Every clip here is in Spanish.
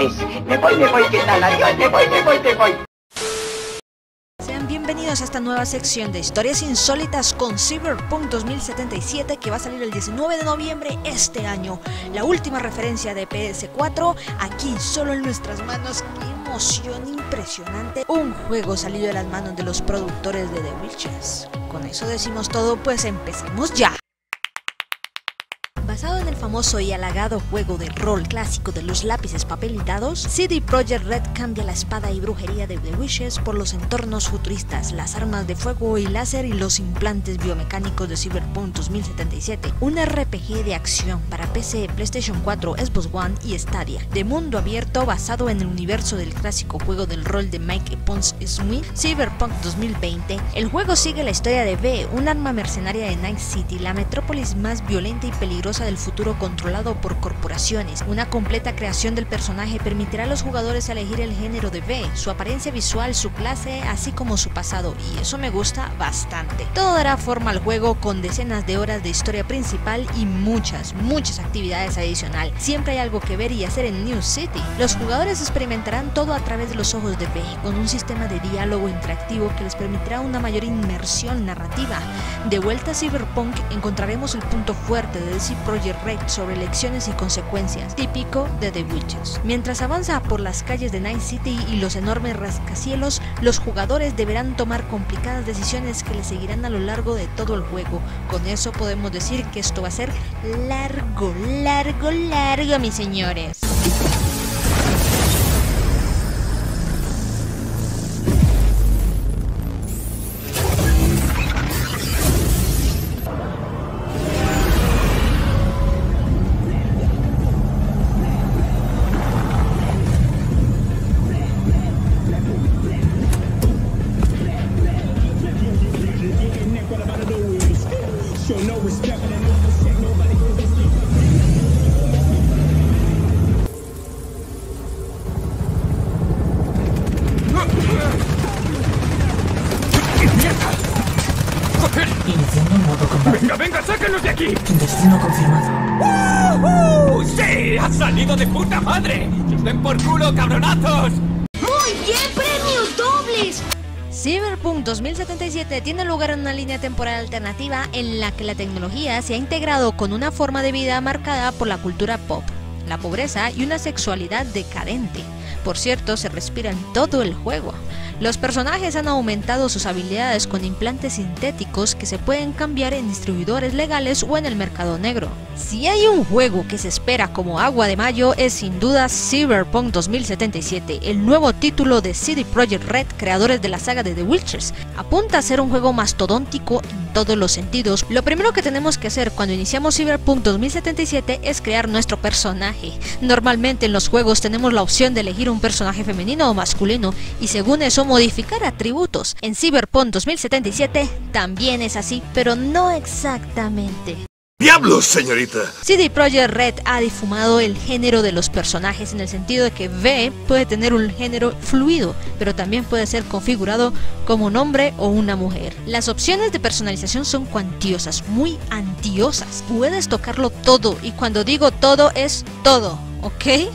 Me voy, me voy, ¿qué tal? Me voy, me voy, me voy. Sean bienvenidos a esta nueva sección de historias insólitas con Cyberpunk 2077 que va a salir el 19 de noviembre este año. La última referencia de PS4 aquí solo en nuestras manos. ¡Qué emoción impresionante! Un juego salido de las manos de los productores de The Witches. Con eso decimos todo, pues empecemos ya. Basado en el famoso y halagado juego de rol clásico de los lápices papel y dados, CD Projekt Red cambia la espada y brujería de The Wishes por los entornos futuristas, las armas de fuego y láser y los implantes biomecánicos de Cyberpunk 2077, un RPG de acción para PC, PlayStation 4, Xbox One y Stadia, de mundo abierto basado en el universo del clásico juego del rol de Mike Pons Smith, Cyberpunk 2020. El juego sigue la historia de B, un arma mercenaria de Night City, la metrópolis más violenta y peligrosa del futuro controlado por corporaciones. Una completa creación del personaje permitirá a los jugadores elegir el género de B, su apariencia visual, su clase, así como su pasado, y eso me gusta bastante. Todo dará forma al juego con decenas de horas de historia principal y muchas, muchas actividades adicional. Siempre hay algo que ver y hacer en New City. Los jugadores experimentarán todo a través de los ojos de B, con un sistema de diálogo interactivo que les permitirá una mayor inmersión narrativa. De vuelta a Cyberpunk encontraremos el punto fuerte de DC Projekt Sobre elecciones y consecuencias, típico de The Witches. Mientras avanza por las calles de Night City y los enormes rascacielos, los jugadores deberán tomar complicadas decisiones que les seguirán a lo largo de todo el juego. Con eso podemos decir que esto va a ser largo, largo, largo, mis señores. ¡Venga, venga, sácanos de aquí! Destino confirmado. ¡Uh! ¡Sí! ¡Ha salido de puta madre! ¡Os den por culo, cabronazos! ¡Muy bien! ¡Premios dobles! Cyberpunk 2077 tiene lugar en una línea temporal alternativa en la que la tecnología se ha integrado con una forma de vida marcada por la cultura pop, la pobreza y una sexualidad decadente. Por cierto, se respira en todo el juego. Los personajes han aumentado sus habilidades con implantes sintéticos que se pueden cambiar en distribuidores legales o en el mercado negro. Si hay un juego que se espera como agua de mayo es sin duda Cyberpunk 2077, el nuevo título de CD Projekt Red, creadores de la saga de The Witchers. Apunta a ser un juego mastodóntico en todos los sentidos. Lo primero que tenemos que hacer cuando iniciamos Cyberpunk 2077 es crear nuestro personaje. Normalmente en los juegos tenemos la opción de elegir un personaje femenino o masculino y según eso modificar atributos. En Cyberpunk 2077 también es así, pero no exactamente. ¡Diablos, señorita! CD Projekt Red ha difumado el género de los personajes en el sentido de que V puede tener un género fluido, pero también puede ser configurado como un hombre o una mujer. Las opciones de personalización son cuantiosas, muy antiosas. Puedes tocarlo todo y cuando digo todo es todo, ¿ok?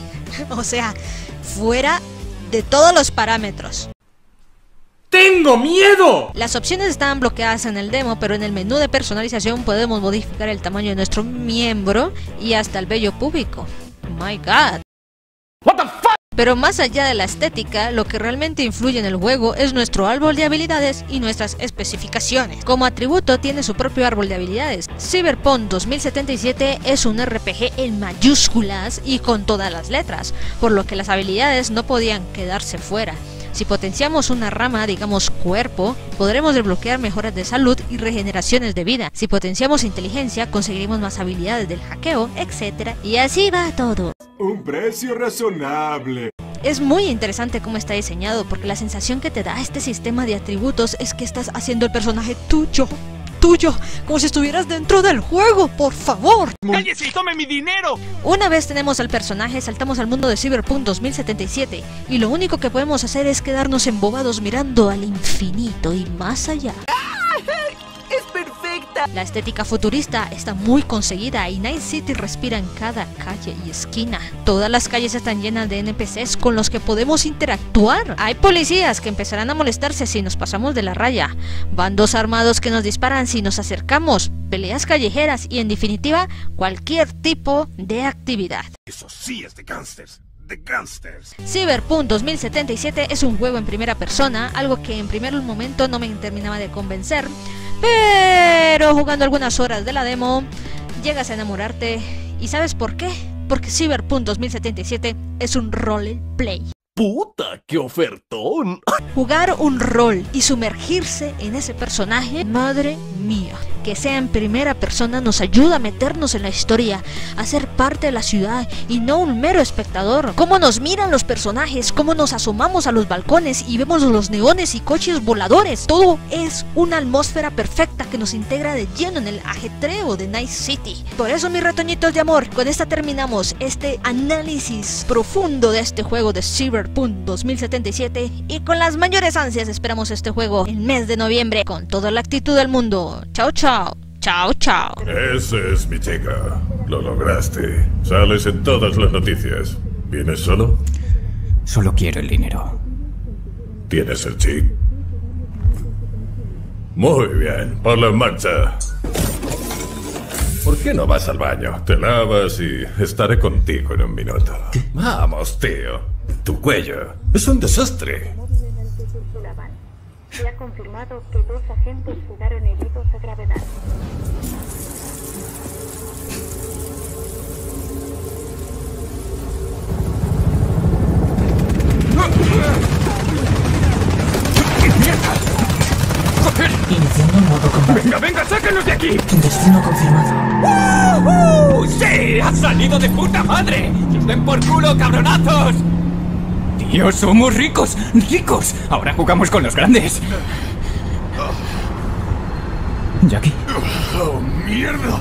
O sea, fuera de todos los parámetros. ¡Tengo miedo! Las opciones estaban bloqueadas en el demo, pero en el menú de personalización podemos modificar el tamaño de nuestro miembro y hasta el vello púbico. My god. What the fuck? Pero más allá de la estética, lo que realmente influye en el juego es nuestro árbol de habilidades y nuestras especificaciones. Como atributo tiene su propio árbol de habilidades. Cyberpunk 2077 es un RPG en mayúsculas y con todas las letras, por lo que las habilidades no podían quedarse fuera. Si potenciamos una rama, digamos cuerpo, podremos desbloquear mejoras de salud y regeneraciones de vida. Si potenciamos inteligencia, conseguiremos más habilidades del hackeo, etc. Y así va todo. Un precio razonable. Es muy interesante cómo está diseñado porque la sensación que te da este sistema de atributos es que estás haciendo el personaje tuyo. Tuyo, como si estuvieras dentro del juego, por favor. ¡Cállese y tome mi dinero! Una vez tenemos al personaje, saltamos al mundo de Cyberpunk 2077 y lo único que podemos hacer es quedarnos embobados mirando al infinito y más allá. La estética futurista está muy conseguida y Night City respira en cada calle y esquina. Todas las calles están llenas de NPCs con los que podemos interactuar. Hay policías que empezarán a molestarse si nos pasamos de la raya, bandos armados que nos disparan si nos acercamos, peleas callejeras y en definitiva cualquier tipo de actividad. Eso sí es de gangsters. Gangsters. Cyberpunk 2077 es un juego en primera persona, algo que en primer momento no me terminaba de convencer, pero jugando algunas horas de la demo, llegas a enamorarte. ¿Y sabes por qué? Porque Cyberpunk 2077 es un roleplay. ¡Puta, qué ofertón! Jugar un rol y sumergirse en ese personaje, madre mía. Que sea en primera persona nos ayuda a meternos en la historia, a ser parte de la ciudad y no un mero espectador. Cómo nos miran los personajes, cómo nos asomamos a los balcones y vemos los neones y coches voladores. Todo es una atmósfera perfecta que nos integra de lleno en el ajetreo de Night City. Por eso mis retoñitos de amor, con esta terminamos este análisis profundo de este juego de Cyberpunk 2077 y con las mayores ansias esperamos este juego el mes de noviembre con toda la actitud del mundo. Chao, chao. Chao, chao. Ese es mi chica. Lo lograste. Sales en todas las noticias. ¿Vienes solo? Solo quiero el dinero. ¿Tienes el chip? Muy bien, ponlo en marcha. ¿Por qué no vas al baño? Te lavas y estaré contigo en un minuto. Vamos, tío. Tu cuello es un desastre. Se ha confirmado que dos agentes quedaron heridos a gravedad. Iniciando modo combate. ¡Venga, venga, sácanos de aquí! Destino confirmado. ¡Uh, ¡Sí! ¡Ha salido de puta madre! ¡Que os den por culo, cabronazos! Tío, somos ricos, ricos. Ahora jugamos con los grandes. Jackie. ¡Oh, mierda!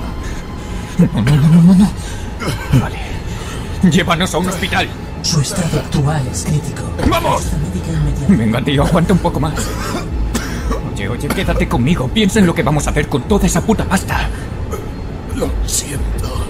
No, no, no, no, no. Vale. Llévanos a un hospital. Su estado actual es crítico. ¡Vamos! Venga, tío, aguanta un poco más. Oye, oye, quédate conmigo. Piensa en lo que vamos a hacer con toda esa puta pasta. Lo siento.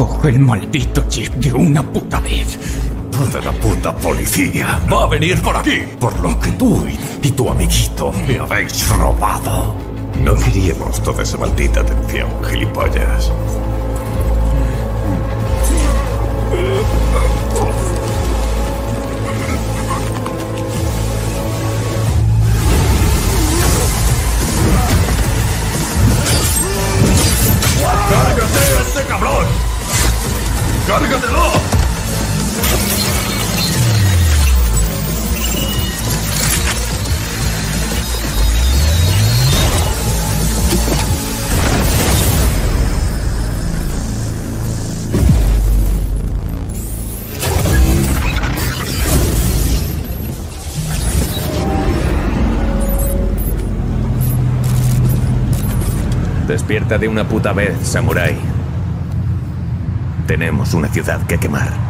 Coge el maldito chip de una puta vez. Toda la puta policía va a venir por aquí. Por lo que tú y- y tu amiguito me habéis robado. No queríamos toda esa maldita atención, gilipollas. Despierta de una puta vez, samurái. Tenemos una ciudad que quemar.